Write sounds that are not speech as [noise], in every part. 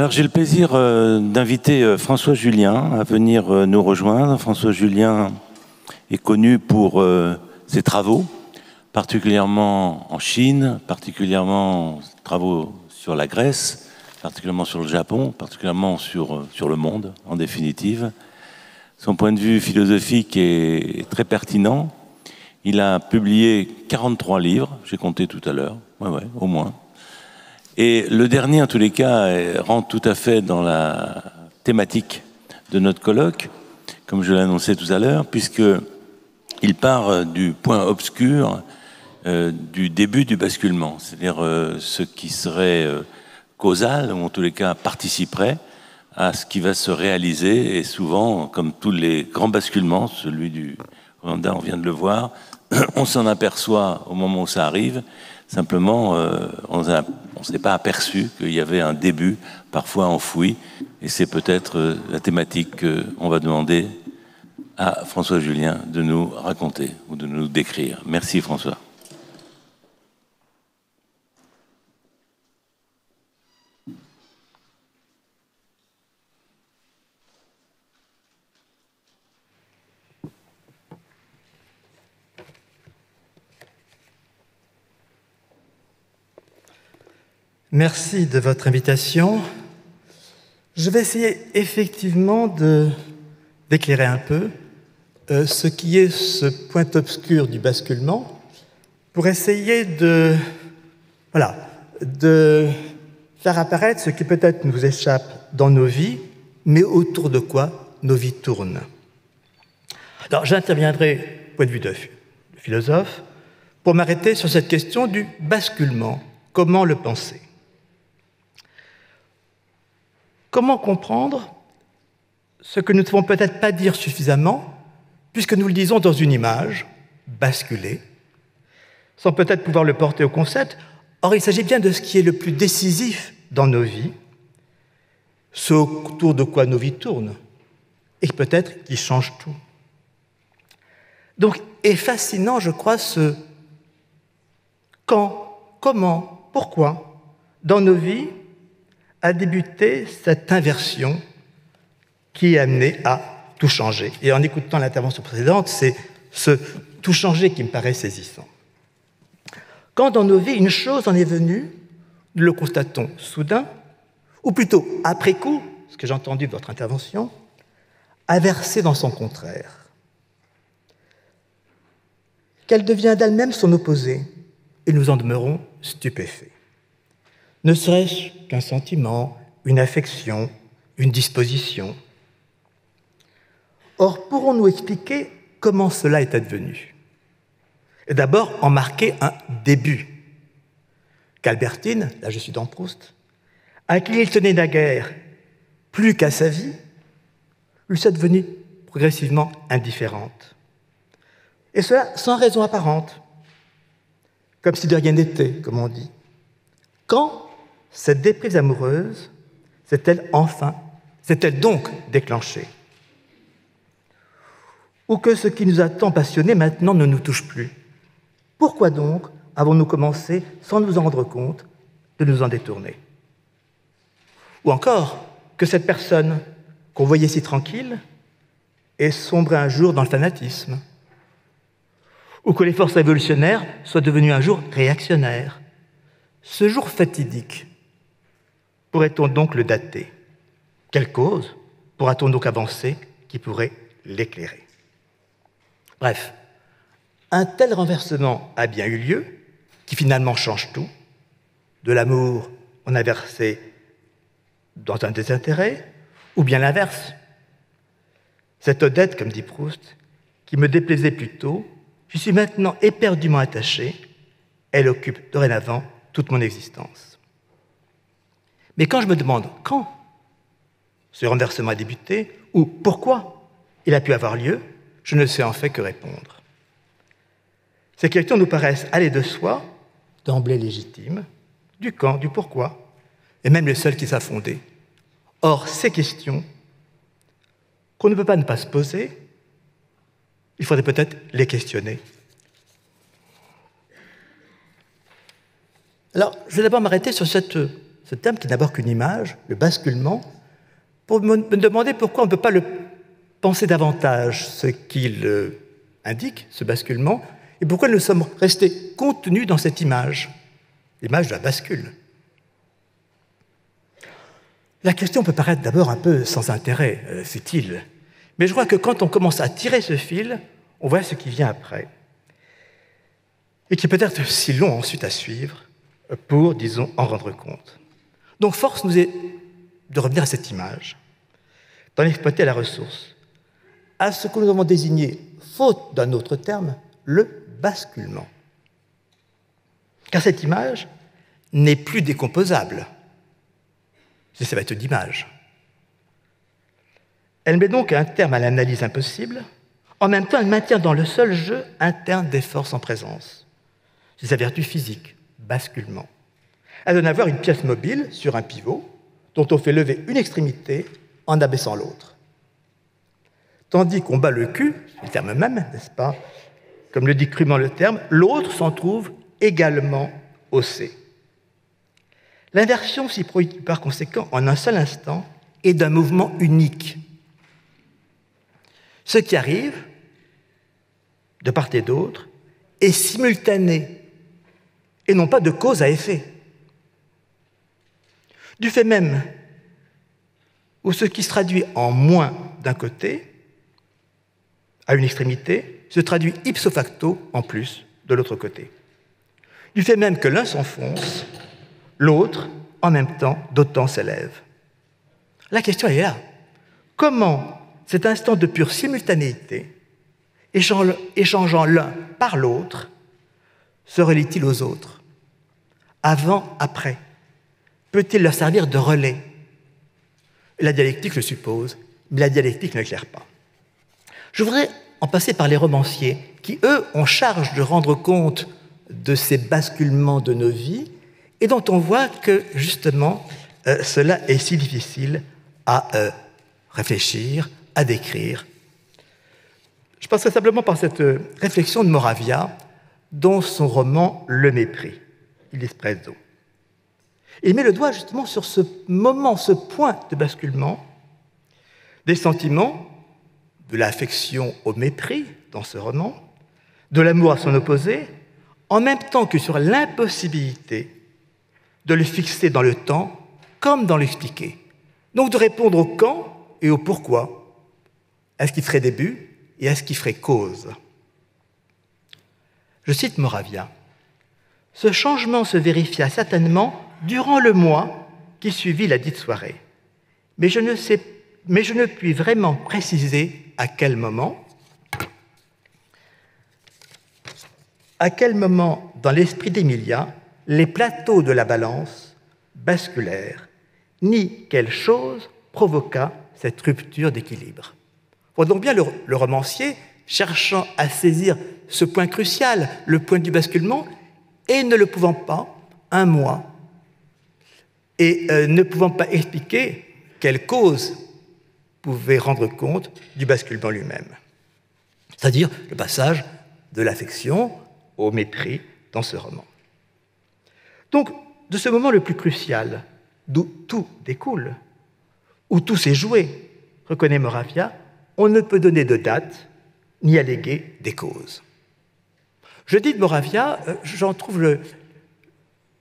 Alors j'ai le plaisir euh, d'inviter euh, François Julien à venir euh, nous rejoindre. François Julien est connu pour ses travaux, particulièrement en Chine, particulièrement travaux sur la Grèce, particulièrement sur le Japon, particulièrement sur, sur le monde en définitive. Son point de vue philosophique est très pertinent. Il a publié 43 livres, j'ai compté tout à l'heure, ouais, ouais, au moins. Et le dernier, en tous les cas, rentre tout à fait dans la thématique de notre colloque, comme je l'annonçais tout à l'heure, puisqu'il part du point obscur euh, du début du basculement, c'est-à-dire euh, ce qui serait euh, causal, ou en tous les cas participerait à ce qui va se réaliser, et souvent, comme tous les grands basculements, celui du Rwanda, on vient de le voir, [clears throat] on s'en aperçoit au moment où ça arrive, Simplement, euh, on ne s'est pas aperçu qu'il y avait un début, parfois enfoui, et c'est peut-être euh, la thématique qu'on va demander à François Julien de nous raconter ou de nous décrire. Merci François. Merci de votre invitation. Je vais essayer effectivement d'éclairer un peu euh, ce qui est ce point obscur du basculement pour essayer de, voilà, de faire apparaître ce qui peut-être nous échappe dans nos vies, mais autour de quoi nos vies tournent. Alors j'interviendrai, point de vue de philosophe, pour m'arrêter sur cette question du basculement. Comment le penser? Comment comprendre ce que nous ne pouvons peut-être pas dire suffisamment, puisque nous le disons dans une image, basculer, sans peut-être pouvoir le porter au concept Or, il s'agit bien de ce qui est le plus décisif dans nos vies, ce autour de quoi nos vies tournent, et peut-être qui change tout. Donc, est fascinant, je crois, ce quand, comment, pourquoi, dans nos vies, a débuté cette inversion qui est amenée à tout changer. Et en écoutant l'intervention précédente, c'est ce tout changer qui me paraît saisissant. Quand dans nos vies une chose en est venue, nous le constatons soudain, ou plutôt après coup, ce que j'ai entendu de votre intervention, inversée dans son contraire. Qu'elle devient d'elle-même son opposé, et nous en demeurons stupéfaits ne serait-ce qu'un sentiment, une affection, une disposition. Or, pourrons-nous expliquer comment cela est advenu? Et d'abord en marquer un début. Qu'Albertine, là je suis dans Proust, à qui il tenait naguère plus qu'à sa vie, lui soit devenue progressivement indifférente. Et cela sans raison apparente, comme si de rien n'était, comme on dit. Cette déprise amoureuse s'est-elle enfin, s'est-elle donc déclenchée Ou que ce qui nous a tant passionnés maintenant ne nous touche plus Pourquoi donc avons-nous commencé, sans nous en rendre compte, de nous en détourner Ou encore que cette personne qu'on voyait si tranquille ait sombré un jour dans le fanatisme Ou que les forces révolutionnaires soient devenues un jour réactionnaires Ce jour fatidique pourrait-on donc le dater? Quelle cause pourra-t-on donc avancer qui pourrait l'éclairer? Bref, un tel renversement a bien eu lieu, qui finalement change tout. De l'amour, on a versé dans un désintérêt, ou bien l'inverse. Cette Odette, comme dit Proust, qui me déplaisait plus tôt, je suis maintenant éperdument attaché, elle occupe dorénavant toute mon existence. Mais quand je me demande quand ce renversement a débuté ou pourquoi il a pu avoir lieu, je ne sais en fait que répondre. Ces questions nous paraissent aller de soi, d'emblée légitimes, du quand, du pourquoi, et même les seules qui s'affondaient. Or, ces questions qu'on ne peut pas ne pas se poser, il faudrait peut-être les questionner. Alors, je vais d'abord m'arrêter sur cette ce terme qui n'aborde qu'une image, le basculement, pour me demander pourquoi on ne peut pas le penser davantage, ce qu'il euh, indique, ce basculement, et pourquoi nous sommes restés contenus dans cette image, l'image de la bascule. La question peut paraître d'abord un peu sans intérêt, euh, futile, mais je crois que quand on commence à tirer ce fil, on voit ce qui vient après, et qui peut être si long ensuite à suivre pour, disons, en rendre compte. Donc force nous est de revenir à cette image, d'en exploiter la ressource, à ce que nous avons désigné, faute d'un autre terme, le basculement. Car cette image n'est plus décomposable. C'est sa bête d'image. Elle met donc un terme à l'analyse impossible. En même temps, elle maintient dans le seul jeu interne des forces en présence. C'est sa vertu physique, basculement. Elle donne à une pièce mobile sur un pivot dont on fait lever une extrémité en abaissant l'autre. Tandis qu'on bat le cul, le terme même, n'est-ce pas Comme le dit crûment le terme, l'autre s'en trouve également haussé. L'inversion s'y produit par conséquent en un seul instant et d'un mouvement unique. Ce qui arrive, de part et d'autre, est simultané et non pas de cause à effet. Du fait même où ce qui se traduit en moins d'un côté, à une extrémité, se traduit ipso facto en plus de l'autre côté. Du fait même que l'un s'enfonce, l'autre, en même temps, d'autant s'élève. La question est là. Comment cet instant de pure simultanéité, échangeant l'un par l'autre, se relie-t-il aux autres? Avant, après? Peut-il leur servir de relais? La dialectique le suppose, mais la dialectique ne l'éclaire pas. Je voudrais en passer par les romanciers, qui, eux, ont charge de rendre compte de ces basculements de nos vies, et dont on voit que, justement, euh, cela est si difficile à euh, réfléchir, à décrire. Je passerai simplement par cette euh, réflexion de Moravia, dans son roman Le mépris, Il espresso. Il met le doigt justement sur ce moment, ce point de basculement des sentiments, de l'affection au mépris dans ce roman, de l'amour à son opposé, en même temps que sur l'impossibilité de le fixer dans le temps comme dans l'expliquer. Donc de répondre au quand et au pourquoi, à ce qui ferait début et à ce qui ferait cause. Je cite Moravia. Ce changement se vérifia certainement durant le mois qui suivit la dite soirée. Mais je ne, sais, mais je ne puis vraiment préciser à quel moment, à quel moment dans l'esprit d'Emilia les plateaux de la balance basculèrent, ni quelle chose provoqua cette rupture d'équilibre. Voit donc bien le, le romancier cherchant à saisir ce point crucial, le point du basculement, et ne le pouvant pas, un mois et euh, ne pouvant pas expliquer quelle cause pouvait rendre compte du basculement lui-même. C'est-à-dire le passage de l'affection au mépris dans ce roman. Donc, de ce moment le plus crucial, d'où tout découle, où tout s'est joué, reconnaît Moravia, on ne peut donner de date ni alléguer des causes. Je dis de Moravia, euh, j'en trouve le,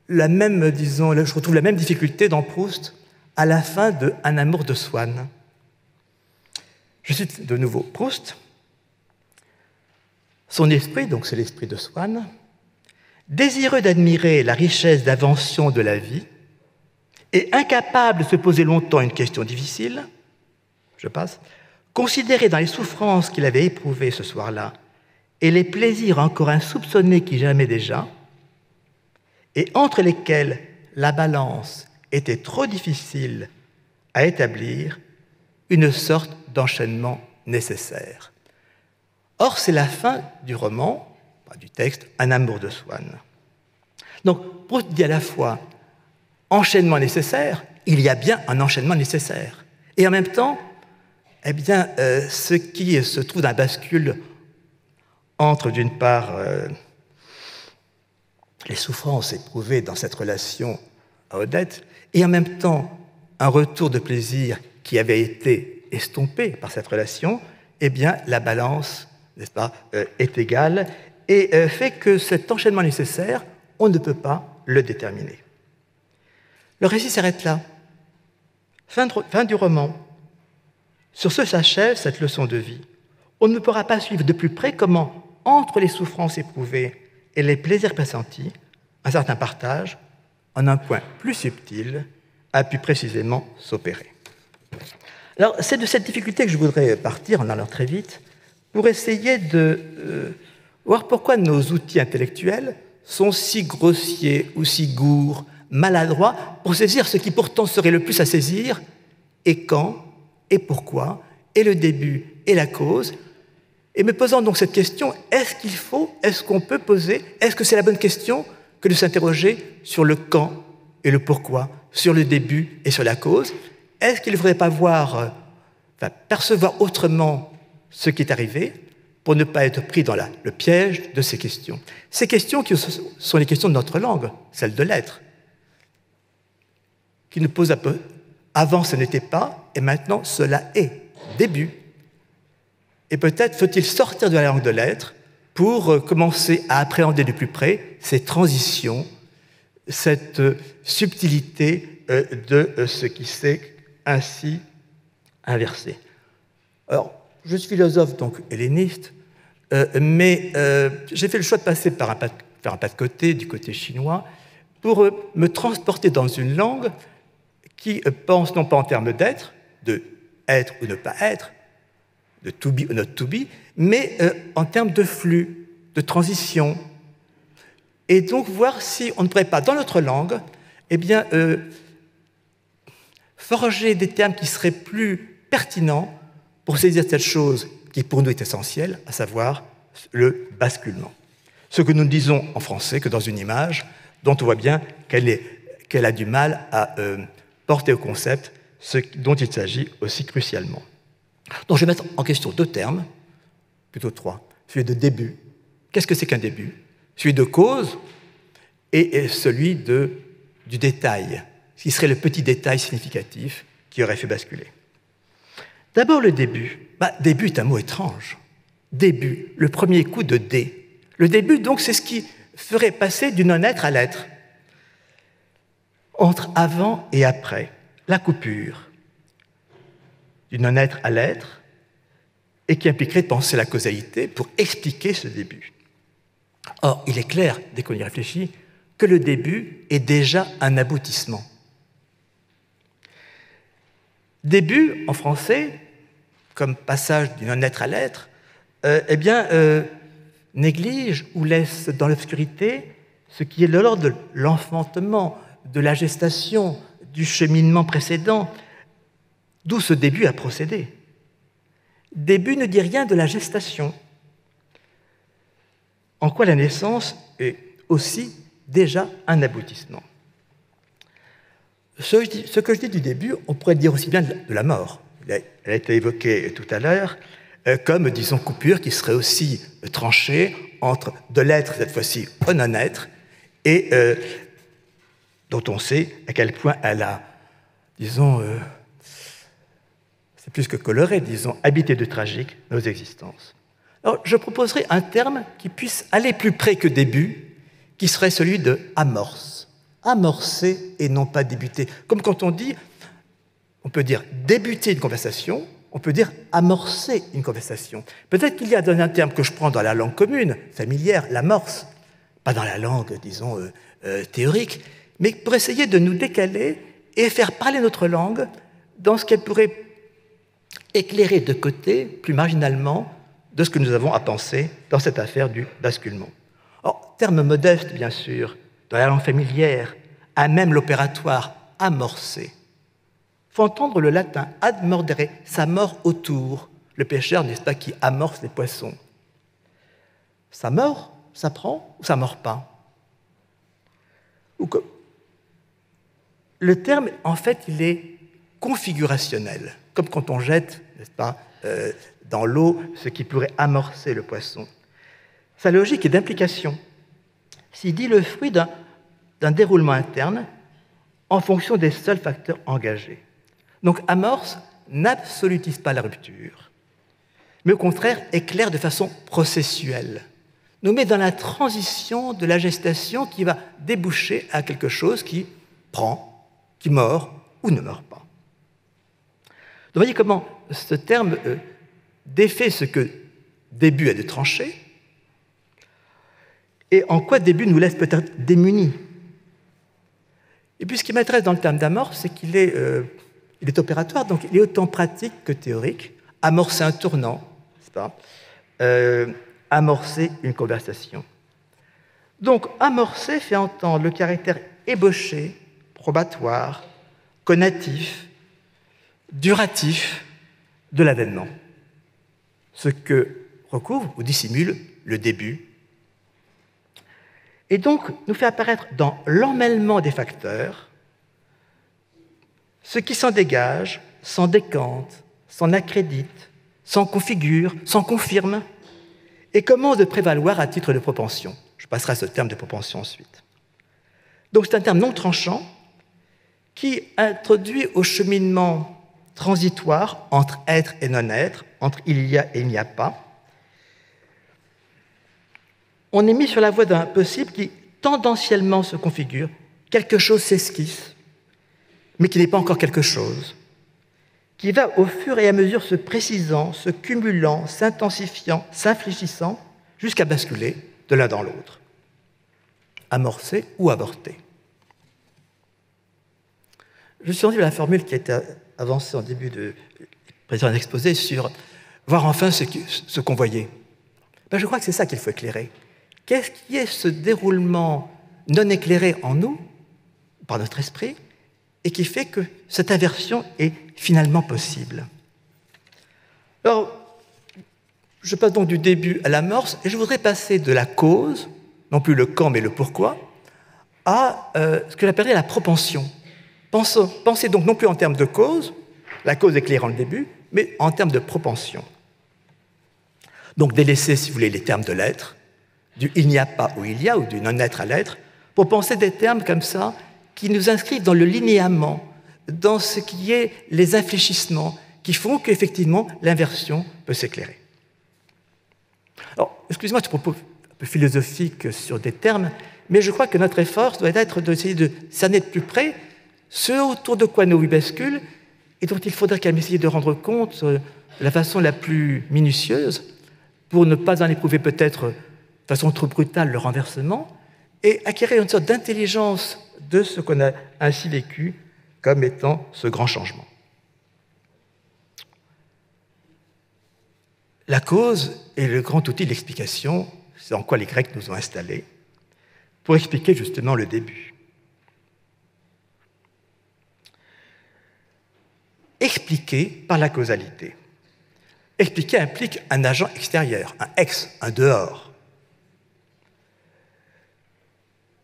la même, disons, je retrouve la même difficulté dans Proust à la fin de Un amour de Swann. Je cite de nouveau Proust. Son esprit, donc c'est l'esprit de Swann, désireux d'admirer la richesse d'invention de la vie et incapable de se poser longtemps une question difficile, je passe, considéré dans les souffrances qu'il avait éprouvées ce soir-là et les plaisirs encore insoupçonnés qui jamais déjà, et entre lesquels la balance était trop difficile à établir, une sorte d'enchaînement nécessaire. Or, c'est la fin du roman, du texte, Un amour de Swann. Donc, Proust dit à la fois enchaînement nécessaire, il y a bien un enchaînement nécessaire. Et en même temps, eh bien, euh, ce qui se trouve dans la bascule entre, d'une part, euh, les souffrances éprouvées dans cette relation à Odette et en même temps un retour de plaisir qui avait été estompé par cette relation, eh bien, la balance, n'est-ce pas, euh, est égale et euh, fait que cet enchaînement nécessaire, on ne peut pas le déterminer. Le récit s'arrête là. Fin, fin du roman. Sur ce s'achève cette leçon de vie. On ne pourra pas suivre de plus près comment, entre les souffrances éprouvées et les plaisirs pressentis, un certain partage, en un point plus subtil, a pu précisément s'opérer. Alors, c'est de cette difficulté que je voudrais partir en allant très vite pour essayer de euh, voir pourquoi nos outils intellectuels sont si grossiers ou si gourds, maladroits pour saisir ce qui pourtant serait le plus à saisir, et quand, et pourquoi, et le début et la cause, et me posant donc cette question, est-ce qu'il faut, est-ce qu'on peut poser, est-ce que c'est la bonne question que de s'interroger sur le quand et le pourquoi, sur le début et sur la cause? Est-ce qu'il ne faudrait pas voir, euh, percevoir autrement ce qui est arrivé pour ne pas être pris dans le piège de ces questions? Ces questions qui sont les questions de notre langue, celles de l'être, qui nous posent un peu. Avant, ce n'était pas, et maintenant, cela est. Début, et peut-être faut-il sortir de la langue de l'être pour euh, commencer à appréhender de plus près ces transitions, cette euh, subtilité euh, de ce qui s'est ainsi inversé. Alors, je suis philosophe, donc helléniste, mais j'ai fait le choix de passer par un pas, faire un pas de côté, du côté chinois, pour me transporter dans une langue qui pense non pas en termes d'être, de être ou ne pas être, de to be ou not to be, mais euh, en termes de flux, de transition. Et donc voir si on ne pourrait pas, dans notre langue, eh bien, euh, forger des termes qui seraient plus pertinents pour saisir cette chose qui pour nous est essentielle, à savoir le basculement. Ce que nous disons en français que dans une image dont on voit bien qu'elle a du mal à euh, porter au concept ce dont il s'agit aussi crucialement. Donc je vais mettre en question deux termes, plutôt trois. Celui de début. Qu'est-ce que c'est qu'un début? Celui de cause et celui de, du détail, ce qui serait le petit détail significatif qui aurait fait basculer. D'abord le début. Bah, début est un mot étrange. Début, le premier coup de dé. Le début, donc, c'est ce qui ferait passer du non-être à l'être. Entre avant et après, la coupure du non-être à l'être, et qui impliquerait de penser la causalité pour expliquer ce début. Or, il est clair, dès qu'on y réfléchit, que le début est déjà un aboutissement. Début, en français, comme passage du non-être à l'être, euh, eh bien, euh, néglige ou laisse dans l'obscurité ce qui est de l'ordre de l'enfantement, de la gestation, du cheminement précédent, D'où ce début a procédé. Début ne dit rien de la gestation, en quoi la naissance est aussi déjà un aboutissement. Ce, que je dis du début, on pourrait dire aussi bien de la mort. Elle a été évoquée tout à l'heure, euh, comme, disons, coupure qui serait aussi tranchée entre de l'être, cette fois-ci, au non-être, et euh, dont on sait à quel point elle a, disons, euh, plus que coloré, disons, habiter de tragique nos existences. Alors, je proposerai un terme qui puisse aller plus près que début, qui serait celui de amorce. Amorcer et non pas débuter. Comme quand on dit, on peut dire débuter une conversation, on peut dire amorcer une conversation. Peut-être qu'il y a un terme que je prends dans la langue commune, familière, l'amorce, pas dans la langue, disons, euh, euh, théorique, mais pour essayer de nous décaler et faire parler notre langue dans ce qu'elle pourrait éclairer de côté, plus marginalement, de ce que nous avons à penser dans cette affaire du basculement. Or, terme modeste, bien sûr, dans la langue familière, à même l'opératoire amorcer. faut entendre le latin ad mordere, ça mord autour. Le pêcheur, n'est-ce pas, qui amorce les poissons. Ça mord, ça prend ou ça mord pas? Le terme, en fait, il est configurationnel comme quand on jette, n'est-ce pas, euh, dans l'eau ce qui pourrait amorcer le poisson. Sa logique est d'implication. S'il dit le fruit d'un déroulement interne en fonction des seuls facteurs engagés. Donc amorce n'absolutise pas la rupture, mais au contraire éclaire de façon processuelle, nous met dans la transition de la gestation qui va déboucher à quelque chose qui prend, qui mord ou ne meurt pas. Donc, vous voyez comment ce terme euh, défait ce que début a de tranché, et en quoi début nous laisse peut-être démunis. Et puis ce qui m'intéresse dans le terme d'amorce, c'est qu'il est, euh, opératoire, donc il est autant pratique que théorique. Amorcer un tournant, n'est-ce pas euh, Amorcer une conversation. Donc amorcer fait entendre le caractère ébauché, probatoire, connatif, duratif de l'avènement, ce que recouvre ou dissimule le début. Et donc nous fait apparaître dans l'emmêlement des facteurs ce qui s'en dégage, s'en décante, s'en accrédite, s'en configure, s'en confirme, et commence de prévaloir à titre de propension. Je passerai à ce terme de propension ensuite. Donc c'est un terme non tranchant qui introduit au cheminement transitoire entre être et non-être, entre il y a et il n'y a pas. On est mis sur la voie d'un possible qui tendanciellement se configure, quelque chose s'esquisse, mais qui n'est pas encore quelque chose, qui va au fur et à mesure se précisant, se cumulant, s'intensifiant, s'infléchissant, jusqu'à basculer de l'un dans l'autre, amorcer ou avorter. Je suis rendu à la formule qui a été avancée en début de présent exposé sur voir enfin ce qu'on voyait. Ben, je crois que c'est ça qu'il faut éclairer. Qu'est-ce qui est ce déroulement non éclairé en nous, par notre esprit, et qui fait que cette inversion est finalement possible? Alors, je passe donc du début à l'amorce, et je voudrais passer de la cause, non plus le quand, mais le pourquoi, à euh, ce que j'appellerais la propension. Pensez, donc non plus en termes de cause, la cause éclairant le début, mais en termes de propension. Donc délaisser, si vous voulez, les termes de l'être, du il n'y a pas ou il y a, ou du non-être à l'être, pour penser des termes comme ça qui nous inscrivent dans le linéament, dans ce qui est les infléchissements qui font qu'effectivement l'inversion peut s'éclairer. Alors, excusez-moi, je propos un peu philosophique sur des termes, mais je crois que notre effort doit être d'essayer de cerner de plus près ce autour de quoi nos vies basculent et dont il faudrait quand même essayer de rendre compte euh, de la façon la plus minutieuse pour ne pas en éprouver peut-être de façon trop brutale le renversement et acquérir une sorte d'intelligence de ce qu'on a ainsi vécu comme étant ce grand changement. La cause est le grand outil de l'explication, c'est en quoi les Grecs nous ont installés, pour expliquer justement le début. Expliquer par la causalité. Expliquer implique un agent extérieur, un ex, un dehors.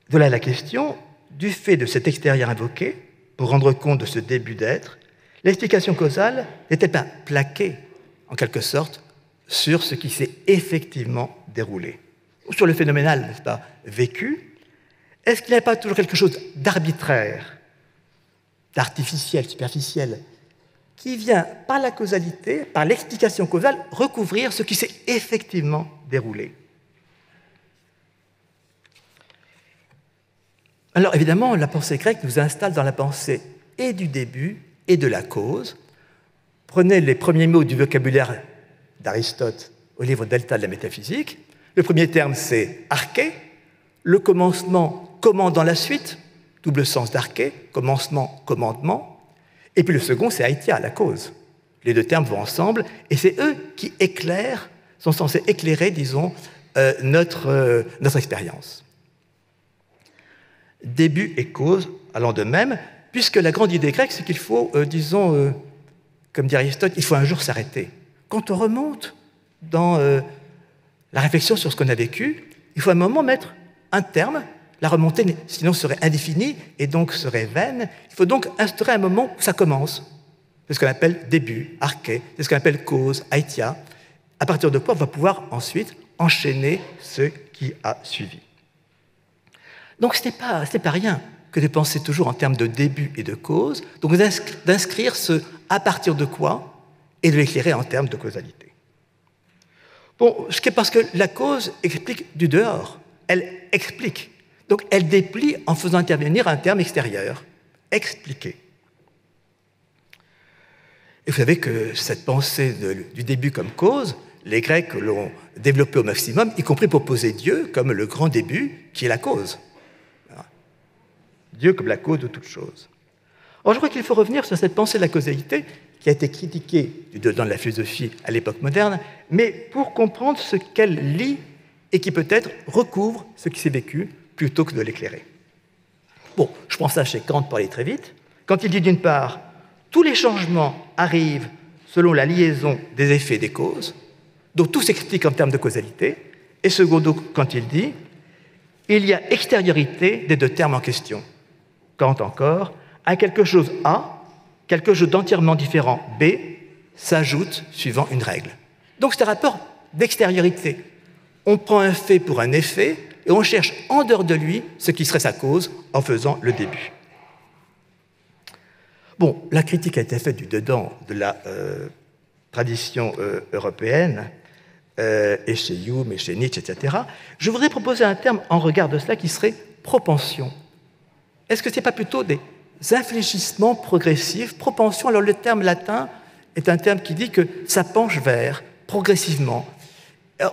Voilà la question, du fait de cet extérieur invoqué, pour rendre compte de ce début d'être, l'explication causale n'est-elle pas plaquée, en quelque sorte, sur ce qui s'est effectivement déroulé Ou sur le phénoménal, n'est-ce pas, vécu Est-ce qu'il n'y a pas toujours quelque chose d'arbitraire, d'artificiel, superficiel, qui vient par la causalité, par l'explication causale, recouvrir ce qui s'est effectivement déroulé. Alors évidemment, la pensée grecque nous installe dans la pensée et du début et de la cause. Prenez les premiers mots du vocabulaire d'Aristote au livre Delta de la métaphysique. Le premier terme, c'est arché, le commencement commandant la suite, double sens d'arché, commencement, commandement. Et puis le second, c'est Haïtia, la cause. Les deux termes vont ensemble, et c'est eux qui éclairent, sont censés éclairer, disons, euh, notre, euh, notre expérience. Début et cause allant de même, puisque la grande idée grecque, c'est qu'il faut, euh, disons, comme dit Aristote, il faut un jour s'arrêter. Quand on remonte dans la réflexion sur ce qu'on a vécu, il faut un moment mettre un terme la remontée, sinon, serait indéfinie et donc serait vaine. Il faut donc instaurer un moment où ça commence. C'est ce qu'on appelle début, arché, c'est ce qu'on appelle cause, aitia. À partir de quoi on va pouvoir ensuite enchaîner ce qui a suivi. Donc ce n'est pas, pas rien que de penser toujours en termes de début et de cause, donc d'inscrire ce à partir de quoi et de l'éclairer en termes de causalité. Bon, ce qui est parce que la cause explique du dehors, elle explique. Donc elle déplie en faisant intervenir un terme extérieur, expliquer. Et vous savez que cette pensée du début comme cause, les Grecs l'ont développée au maximum, y compris pour poser Dieu comme le grand début qui est la cause. Dieu comme la cause de toute chose. Or, je crois qu'il faut revenir sur cette pensée de la causalité qui a été critiquée du dedans de la philosophie à l'époque moderne, mais pour comprendre ce qu'elle lit et qui peut-être recouvre ce qui s'est vécu plutôt que de l'éclairer. Bon, je prends ça chez Kant pour aller très vite. Quand il dit d'une part, tous les changements arrivent selon la liaison des effets et des causes, donc tout s'explique en termes de causalité, et secondo, quand il dit, il y a extériorité des deux termes en question. Kant encore, à quelque chose A, quelque chose d'entièrement différent B s'ajoute suivant une règle. Donc c'est un rapport d'extériorité. On prend un fait pour un effet et on cherche en dehors de lui ce qui serait sa cause en faisant le début. Bon, la critique a été faite du dedans de la euh, tradition euh, européenne, euh, et chez Hume, et chez Nietzsche, etc. Je voudrais proposer un terme en regard de cela qui serait propension. Est-ce que ce n'est pas plutôt des infléchissements progressifs? Propension, alors le terme latin est un terme qui dit que ça penche vers, progressivement,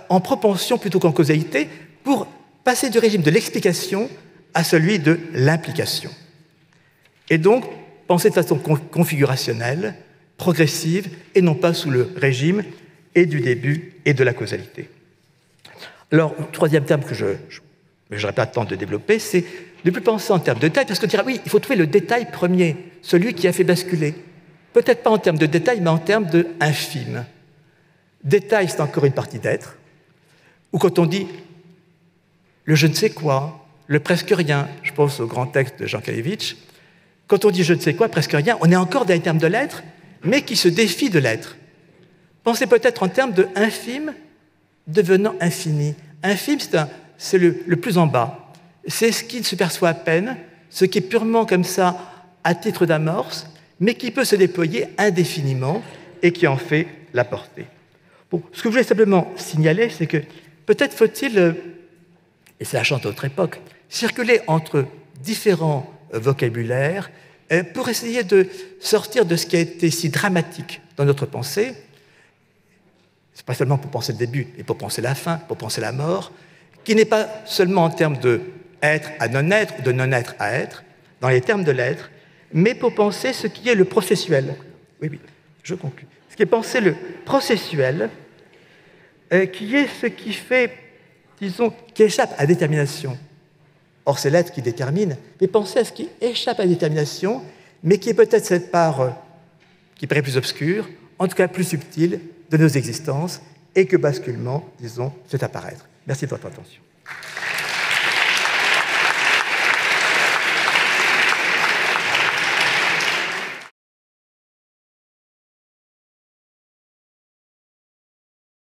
en propension plutôt qu'en causalité, pour passer du régime de l'explication à celui de l'implication. Et donc, penser de façon configurationnelle, progressive, et non pas sous le régime et du début et de la causalité. Alors, troisième terme que je, n'aurai pas le temps de développer, c'est de plus penser en termes de détail, parce qu'on dira, oui, il faut trouver le détail premier, celui qui a fait basculer. Peut-être pas en termes de détail, mais en termes de infime. Détail, c'est encore une partie d'être. Ou quand on dit le je ne sais quoi, le presque rien, je pense au grand texte de Jean Kalevitch, quand on dit je ne sais quoi, presque rien, on est encore dans les termes de l'être, mais qui se défie de l'être. Pensez peut-être en termes de infime devenant infini. Infime, c'est le, plus en bas. C'est ce qui se perçoit à peine, ce qui est purement comme ça à titre d'amorce, mais qui peut se déployer indéfiniment et qui en fait la portée. Ce que je voulais simplement signaler, c'est que peut-être faut-il euh, et c'est la chante à notre époque, circuler entre différents euh, vocabulaires euh, pour essayer de sortir de ce qui a été si dramatique dans notre pensée. C'est pas seulement pour penser le début, mais pour penser la fin, pour penser la mort, qui n'est pas seulement en termes de être à non-être de non-être à être, dans les termes de l'être, mais pour penser ce qui est le processuel. Oui, oui, je conclue. Ce qui est penser le processuel, euh, qui est ce qui fait disons, qui échappe à détermination. Or, c'est l'être qui détermine, mais pensez à ce qui échappe à détermination, mais qui est peut-être cette part qui paraît plus obscure, en tout cas plus subtile, de nos existences, et que basculement, disons, fait apparaître. Merci de votre attention.